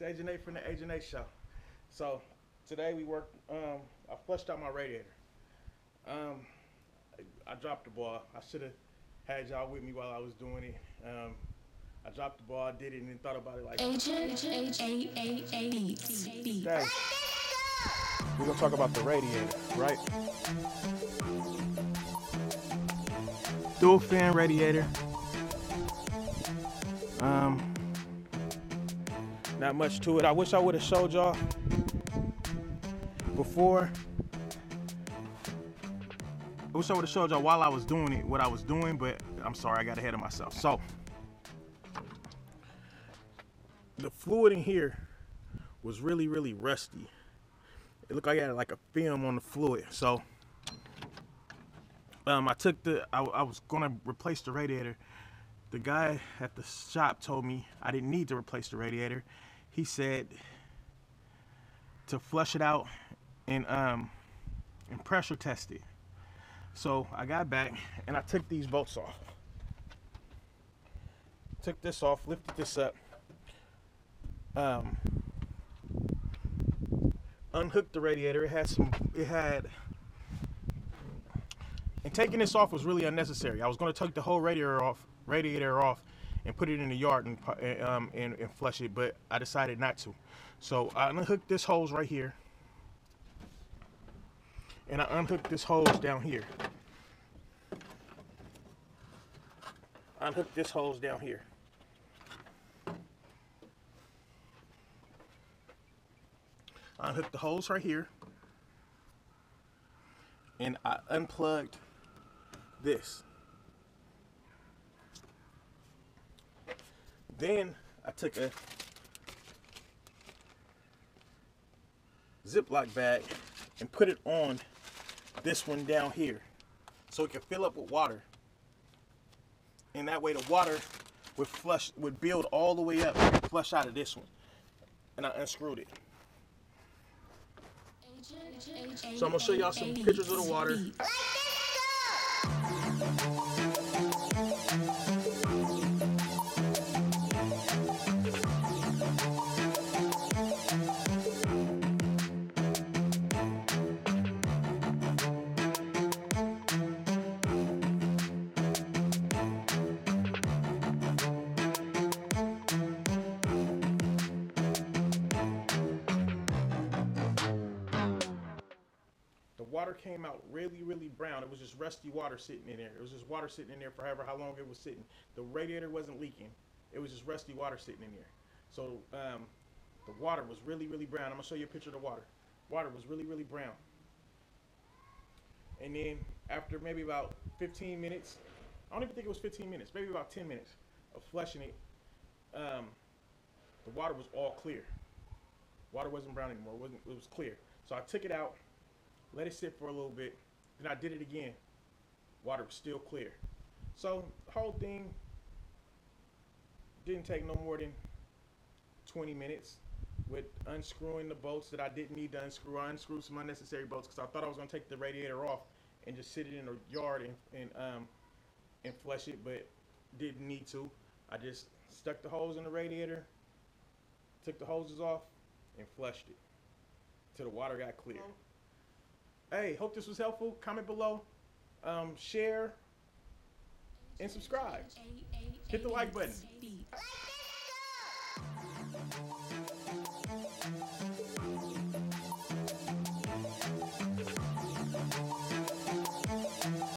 It's Agent A from the Agent A Show. So today we worked. Um, I flushed out my radiator. Um, I, I dropped the ball. I should have had y'all with me while I was doing it. Um, I dropped the ball, did it, and then thought about it like. Agent H A A A beats. beats. Okay. We're gonna talk about the radiator, right? Dual fan radiator. Um, not much to it. I wish I would have showed y'all before. I wish I would have showed y'all while I was doing it what I was doing, but I'm sorry, I got ahead of myself. So, the fluid in here was really, really rusty. It looked like it had like a film on the fluid. So, um, I took the, I, I was gonna replace the radiator. The guy at the shop told me I didn't need to replace the radiator. He said to flush it out and um and pressure test it. So I got back and I took these bolts off. Took this off, lifted this up. Um, unhooked the radiator. It had some. It had. And taking this off was really unnecessary. I was going to take the whole radiator off, radiator off, and put it in the yard and um and, and flush it, but I decided not to. So I unhooked this hose right here, and I unhooked this hose down here. I unhooked this hose down here. I unhooked the hose right here. And I unplugged this. Then I took a Ziploc bag and put it on this one down here so it can fill up with water. And that way the water would flush would build all the way up flush out of this one. And I unscrewed it. So I'm gonna show y'all some pictures of the water. The water came out really, really brown. It was just rusty water sitting in there. It was just water sitting in there for however how long it was sitting. The radiator wasn't leaking. It was just rusty water sitting in there. So um, the water was really, really brown. I'm gonna show you a picture of the water. Water was really, really brown. And then after maybe about 15 minutes, I don't even think it was 15 minutes, maybe about 10 minutes of flushing it, um, the water was all clear. Water wasn't brown anymore. It wasn't. It was clear. So I took it out, let it sit for a little bit. Then I did it again. Water was still clear. So whole thing didn't take no more than 20 minutes with unscrewing the bolts that I didn't need to unscrew. I unscrewed some unnecessary bolts because I thought I was gonna take the radiator off and just sit it in the yard and, and um and flush it, but didn't need to. I just stuck the hose in the radiator, took the hoses off, and flushed it till the water got clear. Hey, hope this was helpful. Comment below, um, share, and subscribe. Hit the like button.